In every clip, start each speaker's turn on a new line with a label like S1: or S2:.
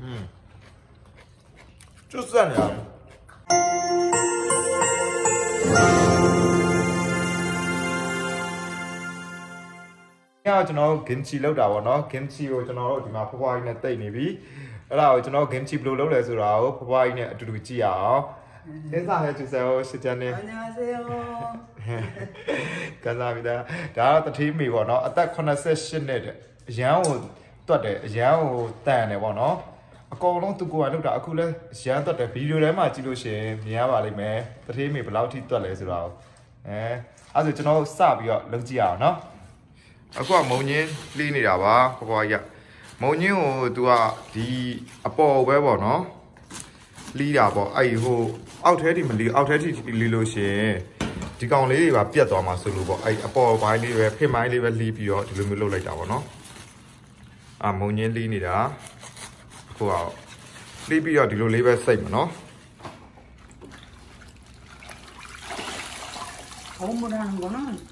S1: 嗯，就是
S2: 这样的。ညကျွန်တော်တို့ kimchi လောက်တာပေါ့နော် kimchi ကိုကျွန်တော်တို့ဒီမှာဖွားဖွားကြီးနဲ့တိတ်နေပြီအဲ့ဒါကိုကျွန်တော် kimchi ဘယ်လိုလုပ်လဲဆိုတာကိုဖွားဖွားကြီးနဲ့အတူတူကြည့်ရအောင် အင်းစားဟဲ့ကျူဆယ်ဟိုရှစ်ချန်နေ
S1: 안녕하세요.
S2: ကန်စားပြီဒါဒါတော့တထေးမေပေါ့နော်အသက်88နှစ်တဲ့အရန်ကိုတွတ်တယ်အရန်ကိုတန်တယ်ပေါ့နော်အကောင်လုံးသူကိုယ်ကလောက်တာအခုလဲအရန်တွတ်တယ်ဗီဒီယိုထဲမှာကြည့်လို့ရှိရင်မြင်ရပါလိမ့်မယ်တထေးမေဘယ်လောက်ထိတွတ်လဲဆိုတော့အဲအဲ့ဆိုကျွန်တော်စပြီးတော့လုပ်ကြည့်ရအောင်နော်အခုကမုံညင်းလှီးနေတာပါဘဘကြီးမုံညင်းကို तू ကဒီအပေါ်ပဲပေါ့နော် လီးတာပေါ့အဲ့ဟိုအောက်ထဲထိမလီးအောက်ထဲထိလီးလို့ရှင်ဒီကောင်လေးတွေပါပြတ်သွားမှာဆိုလို့ပေါ့အဲ့အပေါ်ပိုင်းလေးပဲဖိမိုင်းလေးပဲလီးပြီးတော့ဒီလိုမျိုးလုပ်လိုက်တာပေါ့နော်အာမုံညင်းလီးနေတာအခုကလီးပြီးတော့ဒီလိုလေးပဲစိတ်မှာနော်
S1: ဟုတ်မလားဘောနော်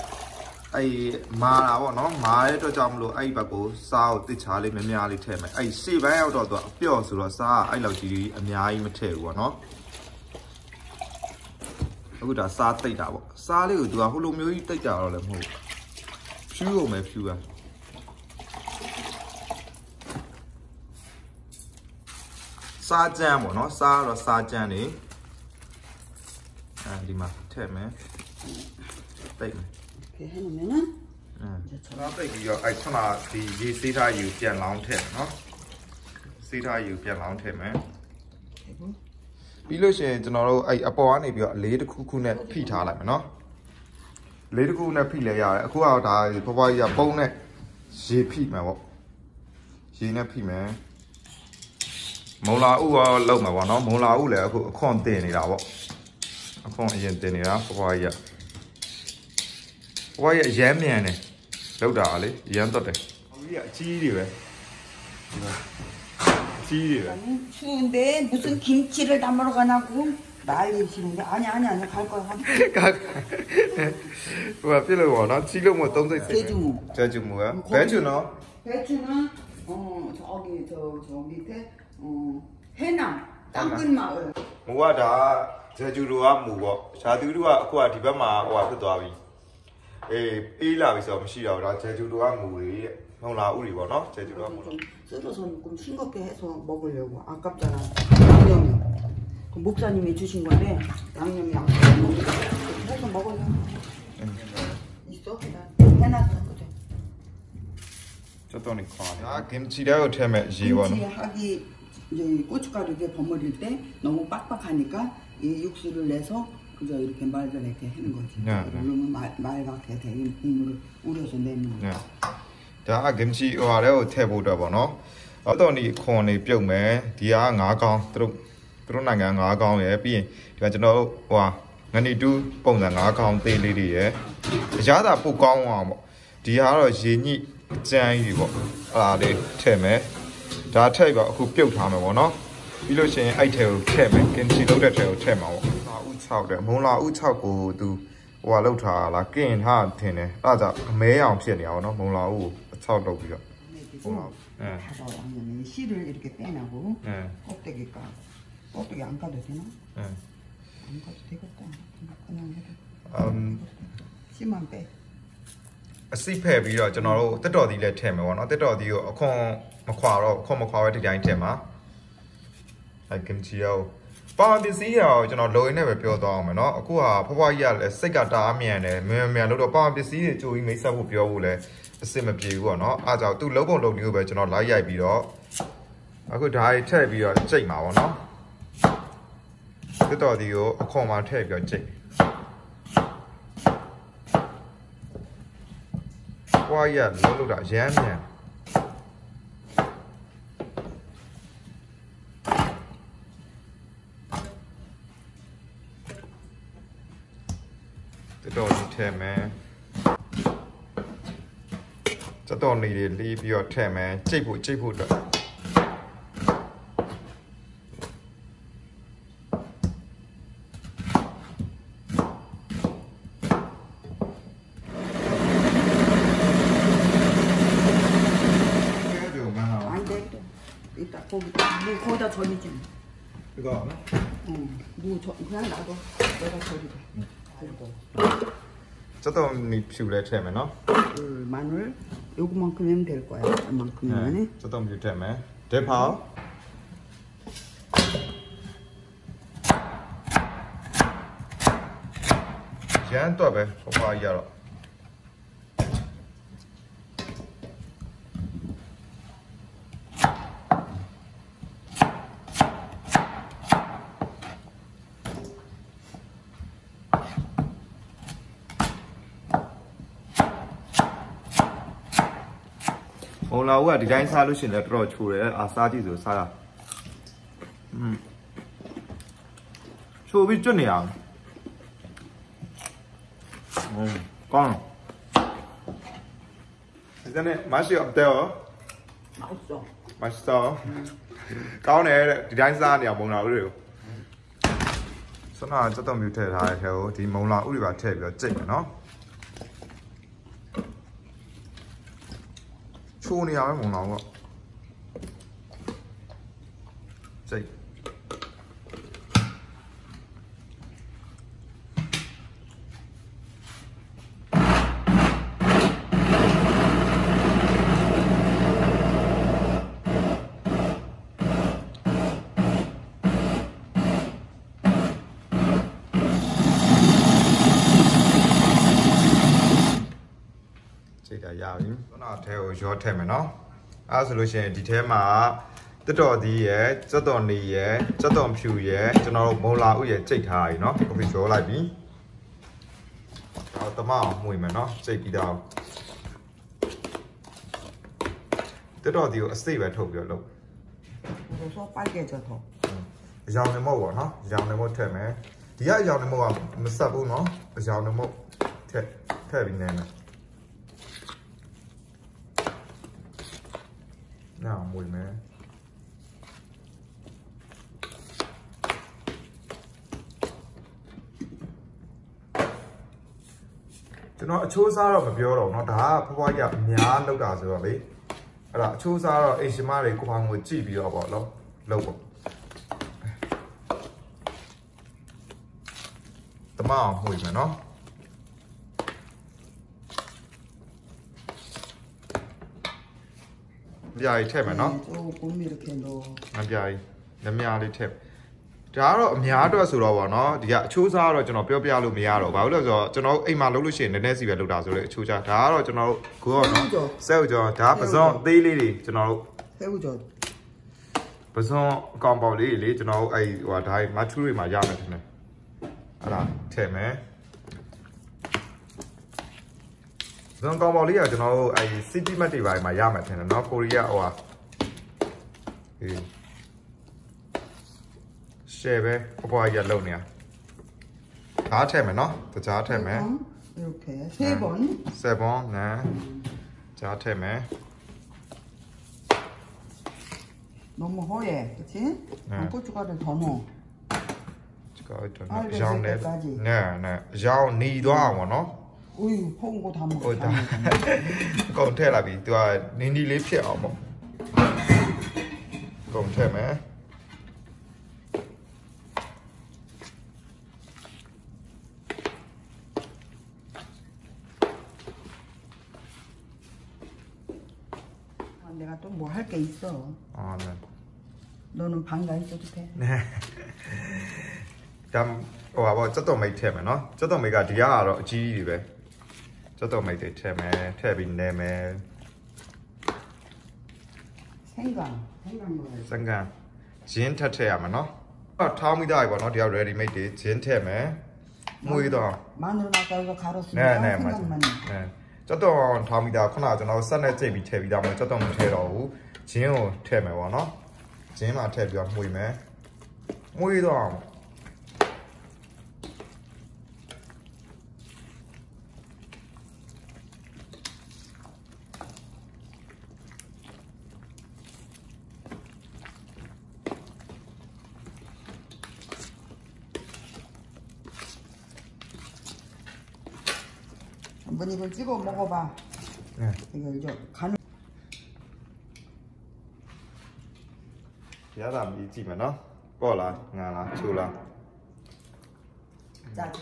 S2: အဲ့မာတာပေါ့နော်မာတဲ့အတွက်ကြောင့်မလို့အဲ့ဒီဘက်ကိုစားကိုတစ်ချားလေးများများလေးထည့်မယ်အဲ့ရှေ့ပိုင်းရောက်တော့သူကအပျော့ဆိုတော့စားကအဲ့လောက်ကြီးအများကြီးမထည့်ဘူးပေါ့နော်အခုဒါစားတိတ်တာပေါ့စားလေးကိုသူကဟိုလိုမျိုးကြီးတိတ်ကြတော့လည်းမဟုတ်ဘူးဖြူုံပဲဖြူရစားကြမ်းပေါ့နော်စားတော့စားကြမ်းနေအဲဒီမှာထည့်မယ်တိတ်မယ်
S1: 이렇게 해놓으면은
S2: อืมကျွန်တော်တိတ်ပြီးတော့အဲ့ခုနကဒီရေစေးထားယူပြန်လောင်းထည့်နော်စေးထားယူပြန်လောင်းထည့်မယ်
S1: 되고
S2: ပြီးလို့ရှိရင်ကျွန်တော်တို့အဲ့အပေါ်ကနေပြီးတော့အလေးတစ်ခုခုနဲ့ဖိထားလိုက်မယ်နော်အလေးတစ်ခုနဲ့ဖိလဲရတယ်အခုကတော့ဒါဘဘကြီးကပုံးနဲ့ရေဖိမယ်ပေါ့ရေနဲ့ဖိမယ်မုံလာဥရောလောက်မှာပေါ့နော်မုံလာဥလည်းအခုအခွန်တင်နေတာပေါ့အခွန်အရင်တင်နေတာဘဘကြီးက ဘဘကြီးကအရမ်းမြန်တယ်လောက်တာလေရမ်းတော့တယ်ဘဘကြီးကအကြီးတွေပဲဒီမှာအကြီးတွေပဲ
S1: 아니, 추운데 무슨 김치를 담으러 가냐고 난리치는 게 아니 아니 아니 갈 거야.
S2: ကဟိုပြလို့ပေါ့နော်ချီလို့မသုံးစိတ်စိတ်
S1: 제주무.
S2: ကျေကျူမူကဘဲကျူနော်
S1: 배추는 어 저기 저 저 밑에 어 해남 땅끝 마을
S2: မူကဒါကျေကျူတို့ကမူပေါ့ရှာသူတို့ကအခုကဒီဘက်မှာဟိုဟာဖြစ်သွားပြီ အေးအေးလာပြီဆိုတော့မရှိတော့ဘူးဒါကျေကျူတို့ကမူတွေတဲ့မုံလာဥတွေပေါ့နော်ကျေကျူတို့ကမူ
S1: 좀 썰어서 좀 싱겁게 해서 먹으려고 아깝잖아 양념이 그 목사님이 주신 건데 양념이 안 해서 먹으려고 있어? 나 해놨어 그죠?
S2: ကျွတ်တော့နေခေါ်တယ်ဒါကင်ချီတဲ့ကိုထဲမဲ့ရေပေါ့နော်
S1: 김치 하기 이제 고춧가루 이렇게 버무릴 때 너무 빡빡하니까 이 육수를 내서 그저 이렇게 말려 이렇게 하는 거지.
S2: 네, 네.
S1: 그러면 말, 말갛게 돼. 이 국물을 우려서 내면.
S2: ညဒါကကင်ချီဟိုဟာတဲ့ကိုထည့်ဖို့အတွက်ပေါ့နော်အဲ့တော့ဒီခွန်နေပြုတ်မယ်ဒီကငါးကောင်းသူတို့သူတို့နိုင်ငံငါးကောင်းရယ်ပြီးရင်ဒီကကျွန်တော်တို့ဟိုဟာငနီတူးပုံစံငါးကောင်းသေးလေးတွေရယ်အရသာပုတ်ကောင်းအောင်ပေါ့ဒီဟာကတော့ရေညိအကျန်းကြီးပေါ့အဲ့ဒါလေးထည့်မယ်ဒါထည့်ပြီးတော့အခုပြုတ်ထားမယ်ပေါ့နော်ပြီးလို့ရှိရင်အဲ့ထဲကိုထည့်မယ်ကင်ချီလုပ်တဲ့ထဲကိုထည့်မှာပေါ့လာဥ 6တဲ့မုံလာဥ6ကိုသူဟိုဟာလောက်ထားလားကင်ထားထင်တယ်အဲ့ဒါကြောင့်အမဲအောင်ဖြစ်နေတာပေါ့နော်မုံလာဥကို6လောက်ပြီးတော့
S1: မုံလာဥအဲရှိတယ်ဒီကတဲ့နာဘူး
S2: အဲဟု
S1: တ်တယ်ကဟုတ်တယ်အန်ကတ်
S2: တယ်
S1: နော်အဲအန်ကတ်တယ်ကတော့
S2: အမ်
S1: စီမံပဲ
S2: အစိဖဲ့ပြီးတော့ကျွန်တော်တို့တက်တော်သီးလည်းထည့်မယ်ပေါ့နော်တက်တော်သီးကိုအခွန်မခွာတော့အခွန်မခွာပဲဒီတိုင်းထည့်မှာ like kimchi yo ချီယောပါပစ္စည်းရောကျွန်တော်လိုရင်းနဲ့ပဲပြောသွားအောင်မယ်နော်အခုဟာဖွားဖွားကြီးကလည်းစိတ်ကတအားမြန်တယ်မြန်မြန်လို့တော့ပါပစ္စည်းတွေကြိုပြီးမိတ်ဆက်ဖို့ပြောဖို့လည်းအစ်စ်မပြေဘူးပေါ့နော်အားကြောင့်သူ့လုံးပုံလုံးမျိုးပဲကျွန်တော်လိုက်ရိုက်ပြီးတော့အခုဒါတွေထည့်ပြီးတော့ကြိတ်မှာပေါ့နော်တက်တော်သီးကိုအခွန်မှာထည့်ပြီးတော့ကြိတ်။ပွားရလုံးလို့တာရမ်းမြန် တော်လေးထည့်မယ်စတော်နေလေးလေးပြီးတော့ထည့်မယ်ကြိတ်ဖို့ကြိတ်ဖို့အတွက်ကဲ ဖြူလဲထည့်မယ်နော်
S1: မန်နွယ်ယုကမန်ကမြင်တယ်ကွာမန်ကမြင်နေ
S2: စတော့မြူထည့်မယ်ဒေဖောင်းကျန်းတော့ပဲဖွားရတော့ ဦးကဒီတိုင်းစားလို့ရှိရင်လည်းတော်တော်ချိုတယ်အာစားကြည့်ဆိုစားတာอืมချိုပြီးကျွတ်နေအောင်อืมကောင်းဒီကနေ့မရှိအပ်တယ်
S1: ရော
S2: မစတော့ကောင်းတယ်တဲ့ဒီတိုင်းစားနေအောင်ပုံလာဦးတွေကိုဆနာကြက်တော့မြူထည့်ထားတဲ့ထဲကိုဒီမုံလာဥတွေပါထည့်ပြီးတော့ကြိတ်မယ်နော် ချိုးနေရမယ်မုံလာဦးကကြိတ် စိတ်ဓာတ်ရပြီ ခုနထဲကိုရောထည့်မယ်နော်အဲဆိုလို့ရှိရင်ဒီထဲမှာတက်တော်သီးရယ်စက်တော်နေရယ်စက်တော်ဖြူရယ်ကျွန်တော်တို့မုံလာဥရယ်ချိန်ထားပြီနော်ကိုဖီရောလိုက်ပြီတော့တမအောင်မှုမယ်နော်ချိန်ပြီးတော့တက်တော်သီးကိုအစိတ်ပဲထုတ်ပြီးတော့လုပ်
S1: ဆောပိုက်ကြချက်ထုတ်
S2: အရောင်နေမဟုတ်ပါနော်အရောင်နေမဟုတ်ထည့်မယ်ဒီကအရောင်နေမဟုတ်ကမဆက်ဘူးနော်အရောင်နေမဟုတ်ထည့်ထည့်ပြီးနေမယ် နောက်မွေမယ် ကျွန်တော်အချိုးစားတော့မပြောတော့ဘူးเนาะဒါကဖွားဖွားကြီးအများလောက်တာဆိုတော့လေအဲ့ဒါအချိုးစားတော့အိမ်ရှင်မတွေကိုဖောင်ကိုကြည့်ပြီးတော့ပေါ့လို့လောက်ပေါ့တမအောင်မှုမယ်เนาะ ပြာကြီးထည့်မယ်နော်
S1: ဟိုကိုမီရခင်တော့
S2: အပြာကြီးညမလေးထည့်ဒါကတော့အများအတွက်ဆိုတော့ဗောနော်ဒီကအချိုးစားကတော့ကျွန်တော်ပြောပြလို့မရတော့ဘာလို့လဲဆိုတော့ကျွန်တော်အိမ်မှာလုပ်လို့ရှိရင်နည်းနည်းစီပဲလုပ်တာဆိုတော့အချိုးစားဒါကတော့ကျွန်တော်တို့ကိုရောနော်ဆဲဥကျော်ဒါပဇွန်အသေးလေးတွေကျွန်တော်တို့
S1: ဆဲဥကျော်
S2: ပဇွန်အကောင်ပေါက်လေးတွေလေကျွန်တော်တို့အဲ့ဟိုဒါမထူးတွေမှာရမယ်ထင်တယ်အဲ့ဒါထည့်မယ် ပစုံကောင်ပေါက်လေးကကျွန်တော်တို့အဲ့စီတီမတ်တွေပိုင်းမှာရမယ်ထင်တယ်နော်ကိုရီးယားဟိုဟာဟေး share ပဲဘဘကြီးကလုံနေရဒါထည့်မယ်နော်တကြားထည့်မယ်
S1: 이렇게 세 번.
S2: 7နဲကြားထည့်မယ်
S1: 너무 허해, 그렇지?
S2: 네.
S1: 고춧가루 더 넣어.
S2: ဒီကောတော့
S1: အားလည်း
S2: ရောင်းနေ
S1: စက်ကားကြီး
S2: နဲနဲရောင်းနေသွားအောင်ဗောနော် Ui, không có thăm một Ôi trời Còn thêm là bị tòa nên đi lấy phiệu một Còn thêm
S1: á 내가 또 뭐 할 게 있어.
S2: 아, 네.
S1: 너는 반가 있어도 돼.
S2: 네. 다음, 어, 아버, 저도 메이트면, 어? 저도 메가 디아로 지리베. သွတ်တော်မိုက်တွေထည့်မယ်ထည့်ပြီးနေမယ်
S1: ဆန်ကန်ဆ
S2: န်ကန်ဂျင်းထပ်ထည့်ရမှာနော်အော်ထောင်းမိသားပြီပေါ့နော်ဒီက ready made တွေဂျင်းထည့်မယ်မွေးတော့
S1: မန္တလေးမှာကတော့ခါတော့ဆူ
S2: နေနေမှာအဲကျွတ်တော်ထောင်းမိသားခုနကကျွန်တော်ဆက်နဲ့ကြိတ်ပြီးထည့်ပြီးသားမလို့ကျွတ်တော်မထည့်တော့ဘူးဂျင်းကိုထည့်မယ်ပေါ့နော်ဂျင်းမှာထည့်ပြီးတော့မွေးမယ်မွေးတော့
S1: 한번 이걸 찍어 먹어봐.
S2: 네.
S1: 이거 이제 간을
S2: ရတာမီးကြည့်မယ်နော်ပေါ့လားငါလားချိုးလား
S1: 짜지.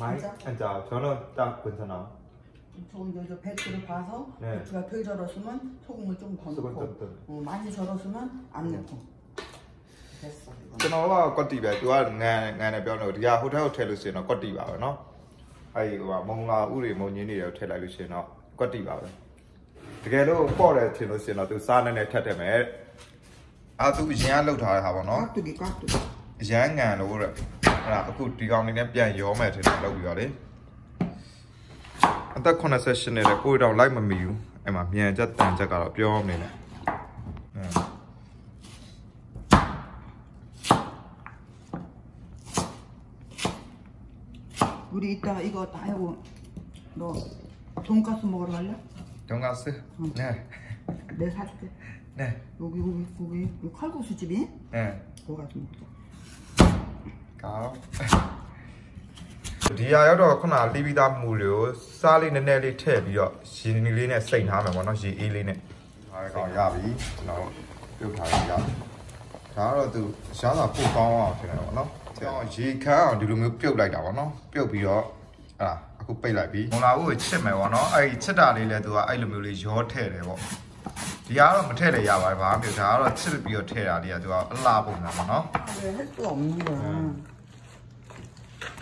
S2: မိုင်းအကြကျွန်တော်တောက်ပွင့်စနော်
S1: 저 이제 저 배추를 봐서
S2: 네.
S1: 배추가 덜 절었으면 소금을 좀 더
S2: 소금
S1: 넣고
S2: 좀 더.
S1: 어, 많이 절었으면 안 넣고 됐어 이거.
S2: ကျွန်တော်ကကွက်တီပဲသူကငန်ငန်နဲ့ပြောတော့ဒီကဟိုတယ်ကိုထည့်လို့ရှိရင်တော့ကွက်တီပါပဲနော် အဲ့ဟိုမုံလာဥတွေမုံညင်းတွေရောထည့်လိုက်လို့ရှင်တော့ကွက်တိပါပဲတကယ်လို့ပေါ့တယ်ထင်လို့ရှင်တော့သူစားနေနေထက်တယ်မယ်အာသူအရင်ကလှုပ်ထားတဲ့ဟာပေါ့နော်
S1: တူဒီကောတူ
S2: အရန်ငံလို့တဲ့အဲ့ဒါအခုဒီကောင်လေးနဲ့ပြန်ရောမယ်ထင်တယ်လှုပ်ပြီးတော့လေအသက်88နှစ်တဲ့ကိုယ်တော်လိုက်မမီဘူးအဲ့မှာမြန်ချက်တန်ချက်ကတော့ပြောမနေနဲ့
S1: 이따 이거 다 하고 너 돈가스 먹으러 갈래?
S2: တုံးကစစ်နဲ
S1: 내 사줄게
S2: နဲ
S1: 여기 여기 여기 여기 칼국수 집이
S2: အဲ
S1: 거기 가서 먹자
S2: ကောင်းဒီဟာရောက်တော့ခုနလီးပြီးသားမူတွေကိုစားလေးနည်းနည်းလေးထည့်ပြီးတော့ရေနီလေးနဲ့စိတ်ထားမယ်ပေါ့နော်ရေအေးလေးနဲ့ဟာကောင်ရပြီကျွန်တော်ပြုတ်ထားရရဒါကတော့သူရှားတာပို့ကောင်းအောင်ထင်တယ်ပေါ့နော် ကျွန်တော်ရေခမ်းအောင်ဒီလိုမျိုးပြုတ်လိုက်တာပေါ့နော်ပြုတ်ပြီးတော့ဟာအခုပိတ်လိုက်ပြီမလာဘူးကိုချစ်မယ်ပေါ့နော်အဲ့ဒီချစ်တာလေးလည်းသူကအဲ့လိုမျိုးလေးရောထည့်တယ်ပေါ့ဒီကတော့မထည့်လည်းရပါတယ်ဘာမှမပြောဒါကတော့ချစ်ပြီးတော့ထည့်တာလေးကသူကအလားပုံတာပေါ့နော်
S1: ဟုတ်တော့မင်းပါ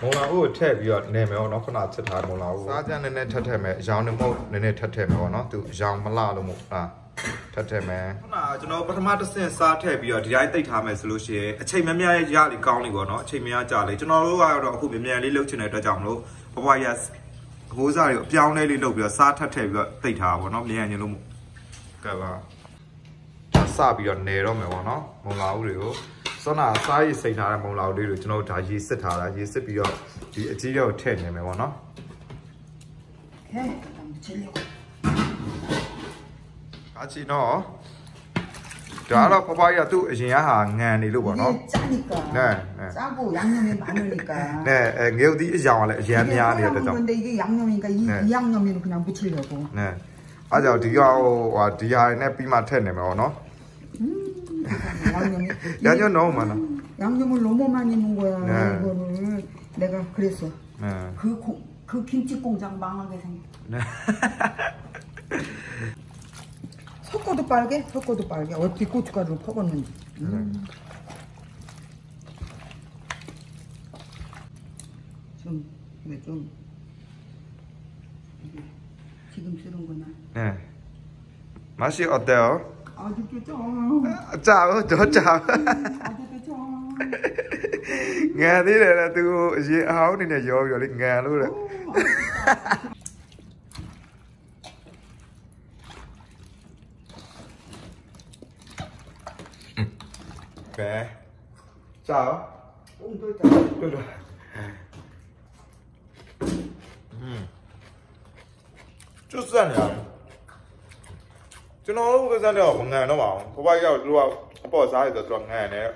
S2: မလာဦးထည့်ပြီးတော့နေမယ်ပေါ့နော်ခုနချစ်ထားမလာဦးစားကြနည်းနည်းထက်ထက်မယ်အယောင်နေမဟုတ်နည်းနည်းထက်ထက်မယ်ပေါ့နော်သူအယောင်မလာလို့မို့လား ထပ်ထည့်မယ်ခုနကျွန်တော်ပထမတစ်ဆင့်စားထည့်ပြီးတော့ဒီတိုင်းတိတ်ထားမယ်ဆိုလို့ရှိရင်အချိန်မများရလေကောင်းလေပေါ့နော်အချိန်မများကြလေကျွန်တော်တို့ကတော့အခုမြန်မြန်လေးလှုပ်ချင်တဲ့အတွက်ကြောင့်မလို့ဘဘရဟိုးစားတွေကိုအပြောင်းလဲလေးလှုပ်ပြီးတော့စားထပ်ထည့်ပြီးတော့တိတ်ထားပါပေါ့နော်မြန်ရင်လို့မို့ကဲပါစပြီးတော့နေတော့မယ်ပေါ့နော်မုံလာဦးတွေကိုစောနာစားရည်စိတ်ထားတဲ့မုံလာဦးလေးတွေကျွန်တော်တို့ဒါရေစစ်ထားတာရေစစ်ပြီးတော့ဒီအကြီးတွေကိုထည့်နေမယ်ပေါ့နော်
S1: 해 그다음 묻히려고
S2: အချီနော်ဒါတော့ပပကြီးကသူ့အရင်ကဟာငံနေလို့ပေါ့နော်
S1: 이게 짜니까
S2: 네, 네.
S1: 짜고 양념이 많으니까
S2: နဲ့အဲငရုတ်သီးအရောင်ကလည်းအရင်များနေတဲ့အတွက်ကြောင့်
S1: 근데 이게 양념이니까 이,
S2: 네.
S1: 이 양념이로 그냥 묻히려고
S2: နဲ့အားကြောင့်ဒီကောင်ဟိုဟာဒီဟာနဲ့ပြီးမှထည့်နေမယ်ပေါ့နော်
S1: 양념이
S2: ရညတော့မနော်
S1: 양념을 너무 많이 넣은 거야
S2: 네.
S1: 이거를 내가 그랬어
S2: နဲ
S1: 그, 고, 그 김치 공장 망하게 생겼
S2: နဲ
S1: 섞어도 빨개? 섞어도 빨개. 얼핏 고춧가루를 퍼갔는지. 음. 좀, 근데 좀, 이게 지금 쓰는 거나.
S2: 네. 맛이 어때요?
S1: 아주 좋죠.
S2: 짜오, 좋죠.
S1: 음, 아주 좋죠.
S2: Nghe thế này là từ háo này là vô rồi đi nghe luôn rồi. Ciao. Un due tre. Due due. Mm. ကျွတ်စမ်းရကျွန်တော်တို့ကစားတော့ငံတော့ပါအောင်ကိုပိုက်ရောက်သူကအပေါ်စားရဆိုတော့ငံတယ်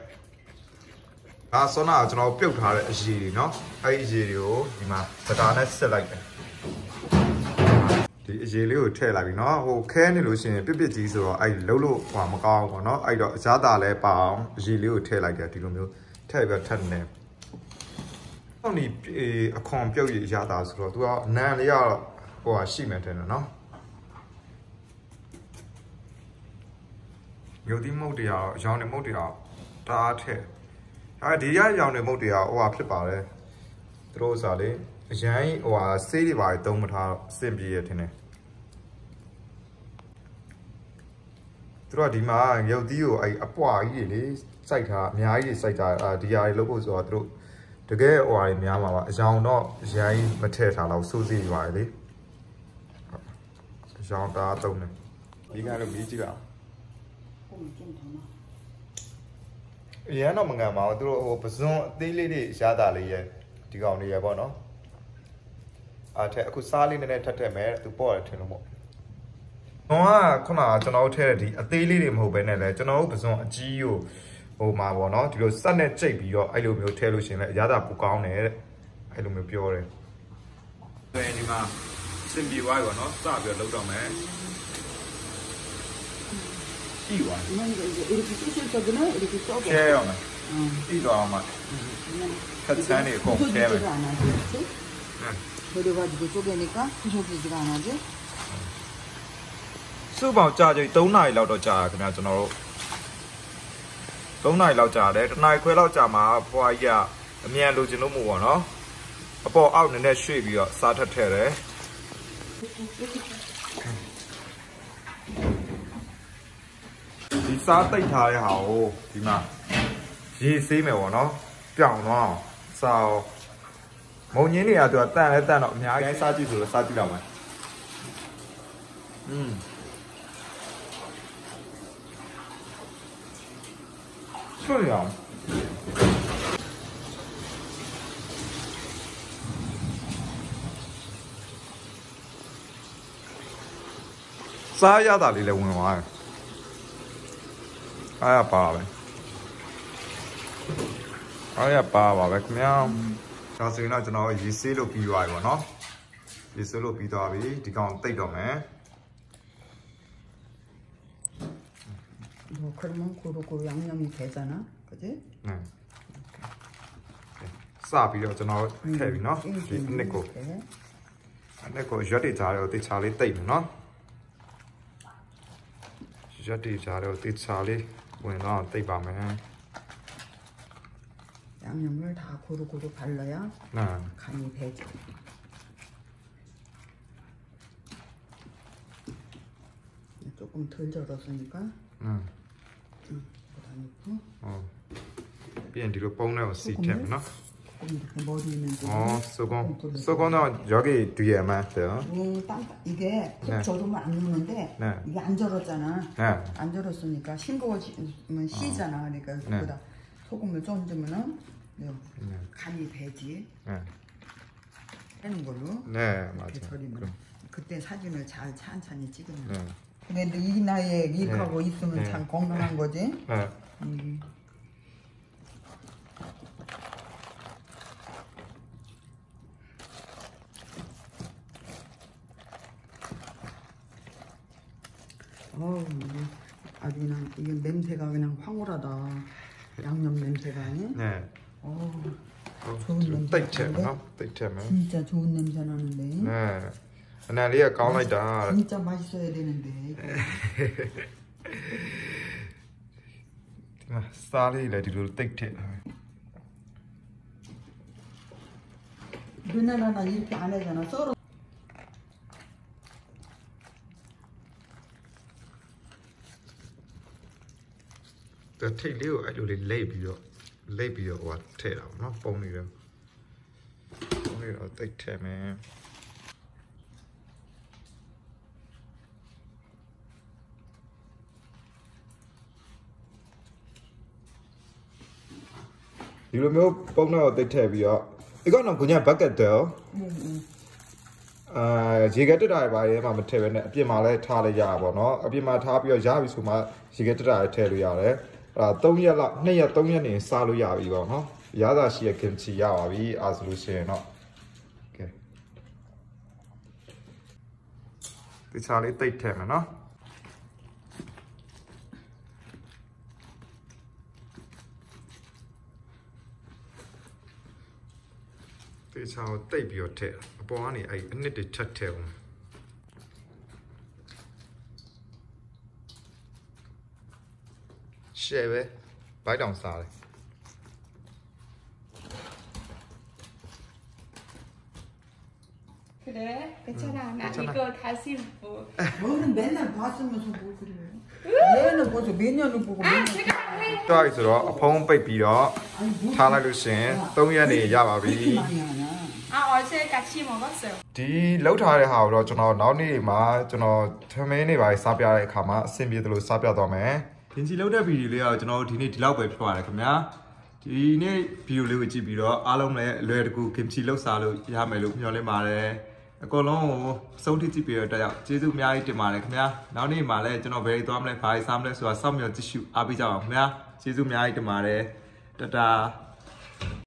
S2: အာဆောနာကကျွန်တော်ပြုတ်ထားတဲ့အရေတွေเนาะအဲ့ဒီအရေတွေကိုဒီမှာစတာနဲ့ဆက်လိုက်တယ် ဒီအရည်လေးကိုထည့်လိုက်ပြီเนาะဟိုခဲနေလို့ရှိရင်ပြစ်ပြစ်ကြီးဆိုတော့အဲ့လှုပ်လို့ဟိုမကောင်းဘူးပေါ့เนาะအဲ့တော့အစားတာလဲပါအောင်အရည်လေးကိုထည့်လိုက်တယ်ဒီလိုမျိုးထည့်ပြီးထပ်နေဟောဒီအခွန်ပြုတ်ရရတာဆိုတော့ तू ကအနံလေးကဟိုဟာရှိမှန်းတယ်နော်မြို့ဒီမုတ်တရားရောင်နေမုတ်တရားတားထက်အဲဒီရရောင်နေမုတ်တရားဟိုဟာဖြစ်ပါတယ်သူတို့စားလေအရန်ဟိုဟာဆေးတွေပါတုံးမထားစင်ပြေရထင်တယ် သူတို့ကဒီမှာရုပ်သီးကိုအဲ့အပွားကြီးတွေလေစိုက်ထားအများကြီးတွေစိုက်ထားဒီဟာတွေလုပ်ဖို့ဆိုတော့သူတို့တကယ်ဟိုဟာတွေများမှာပါအရောင်တော့ရိုင်းမထည့်ထားတော့စိုးစိရွာလေအရောင်တားတုံးတယ်ဒီကလည်းမီးကြည့်ပါအရန်တော့မငံပါဘူးသူတို့ဟိုပစွန်းအသေးလေးတွေရတာလေးရဲ့ဒီကောင်တွေရပေါ့နော်အားထက်အခုစားလေးနည်းနည်းထပ်ထက်မယ်သူပေါ့တယ်ထင်လို့ပေါ့ သွန်ကခုနကကျွန်တော်တို့ထဲတဲ့ဒီအသေးလေးတွေမဟုတ်ဘဲနဲ့လဲကျွန်တော်တို့ပစွန်အကြီးကိုဟိုမှာပေါ့နော်ဒီလိုစက်နဲ့ကြိတ်ပြီးတော့အဲ့လိုမျိုးထဲလို့ရှင်လဲအရသာပူကောင်းတယ်တဲ့အဲ့လိုမျိုးပြောတယ်အဲဒီမှာစင်ပြေသွားပြီပေါ့နော်စပြီးတော့လောက်တော့မယ်ရှိသွား
S1: တယ်။
S2: ကျဲရအောင်။ပြီးတော့အောင်မ။ခက်ချမ်းနေအကုန်ကျဲမယ်။
S1: ဟုတ်တယ်ဗျာဒီကိုကျဲနေကသူတို့ကြည့်ကြတာနော်။
S2: စုပေါင်းကြာချိန်3နာရီလောက်တော့ကြာရခင်ဗျာကျွန်တော်တို့3နာရီလောက်ကြာတယ်1နာရီခွဲလောက်ကြာမှာဘွားကြီးကအမြန်လိုချင်လို့မို့ပေါ့နော်အပေါ်အောက်နည်းနည်းရွှေ့ပြီးတော့စားထက်ထည့်တယ်ဒီစားတိတ်ထားတဲ့ဟာကိုဒီမှာရေဆေးမယ်ပေါ့နော်ပြောင်းတော့စားအောင်မုံညင်းတွေကသူကတန်လဲတန်တော့အများကြီးစားကြည့်ဆိုတော့စားကြည့်တော့မယ်อืม 顺呀。စားရတာလေးလည်းဝင်သွားတယ်အားရပါပဲအားရပါပါပဲခင်ဗျာဒါဆိုရင်တော့ကျွန်တော်ရေဆေးလို့ပြီးသွားပြီပေါ့နော်ရေဆေးလို့ပြီးသွားပြီဒီကောင်တိတ်တော့မယ်
S1: 뭐 그러면 고루고루 양념이 되잖아. 그지?
S2: 네. 쌉이요 저는 태비나 내고. 내고 저리 자료 때 자리 때문에 저리 자료 때 자리 뭐나 때 밤에.
S1: 양념을 다 고루고루 발라야
S2: 네.
S1: 간이 배죠. 조금 덜 절었으니까. 네. 어. 비엔 리로 뽕나오 시템 나
S2: 어, 수건. 수건은 여기 뒤에 맞아요.
S1: 음, 어, 딱 이게
S2: 네.
S1: 저도 안 넣는데
S2: 네.
S1: 이게 안 절었잖아.
S2: 네.
S1: 안 절었으니까 싱거워지면 어. 시잖아. 그러니까
S2: 네.
S1: 그다 소금을 좀 주면은
S2: 네.
S1: 간이 배지.
S2: 네.
S1: 하는 걸로. 네, 맞아요. 그때 사진을 잘 찬찬히 찍으면.
S2: 네.
S1: 근데 이 나이에 일하고 있으면 참 건강한 거지. 음. 어우, 아주 그냥 이게 냄새가 그냥 황홀하다. 양념 냄새가.
S2: 네.
S1: 어,
S2: 좋은 냄새. 딱 있지 않아? 딱 있지 않아?
S1: 진짜 좋은 냄새 나는데.
S2: 네. အနံလေးကကောင်းလိုက်တာ
S1: မိချမိုက်ဆွဲလေးနေတယ်
S2: ဒီမှာစားလေးလည်းဒီလိုတိတ်ထစ်လာတ
S1: ယ်ဒုနလာနာကြီးပြန်လဲကြနော်ဆို
S2: တော့ထိတ်လေးကိုအဲ့လိုလေးလိတ်ပြီးတော့လိတ်ပြီးတော့ဟိုထည့်တာပေါ့နော်ပုံနေတယ်ပုံနေတော့တိတ်ထည့်မယ် ဒီလိုမျိုးပုံတော့တိတ်ထည့်ပြီးတော့ဒီကတော့ကိုညာဘက်ကတ်တယ်
S1: 응, 응.
S2: အာရေကတက်တာတွေပါရဲမှာမထည့်ပဲနဲ့အပြင်မှာလည်းထားလိုက်ရတာပေါ့နော်အပြင်မှာထားပြီးတော့ရပြီဆိုမှရေကတက်တာတွေထည့်လို့ရတယ်အဲ့ဒါ3ရက်လောက်2ရက်3ရက်နေစားလို့ရပြီပေါ့နော်ရသာရှိရ kimchi ရပါပြီအားဆိုလို့ရှိရင်တော့ကဲဒီချာလေးတိတ်ထည့်မယ်နော် ဒီချာကိုတိတ်ပြီးတော့ထည့်အပေါ်ကနေအဲ့အနှစ်တွေထပ်ထည့်အောင်ရှယ်ပဲဘိုက်တောင်စားတယ်
S3: 그래? 괜찮아. 나
S2: 괜찮아.
S3: 이거 다시 뭐.
S1: 너는 맨날 봤으면서 뭘 그래 얘는 벌써 몇 년을 보고
S3: 아,
S1: 맨날
S3: 제가 해.
S2: တွားပြီဆိုတော့အဖုံးပိတ်ပြီးတော့
S1: 아니 뭐
S2: ထားလိုက်လို့ရှရင်3 ချက်ကချီမောပါ
S3: ဆယ်
S2: ဒီလောက်ထားတဲ့ဟာကိုတော့ကျွန်တော်နောက်နေ့မှာကျွန်တော်ထမင်းနေပါစပြတဲ့အခါမှာအဆင်ပြေသလိုစပြသွားမယ်ဒင်ချီလောက်တဲ့ဗီဒီယိုလေးကကျွန်တော်ဒီနေ့ဒီလောက်ပဲဖြစ်ပါတယ်ခင်ဗျာဒီနေ့ဗီဒီယိုလေးကိုကြည့်ပြီးတော့အားလုံးလည်းအလွယ်တကူဂင်ချီလောက်စားလို့ရမယ်လို့မျှော်လင့်ပါတယ်အကောလုံးကိုအဆုံးထိကြည့်ပြီးတော့တရားကျေးဇူးအများကြီးတင်ပါတယ်ခင်ဗျာနောက်နေ့မှာလည်းကျွန်တော်ဘယ်သွားမလဲဘာစားမလဲဆိုတာစောင့်မျှော်ကြည့်ရှုအားပေးကြပါခင်ဗျာကျေးဇူးအများကြီးတင်ပါတယ်တတာ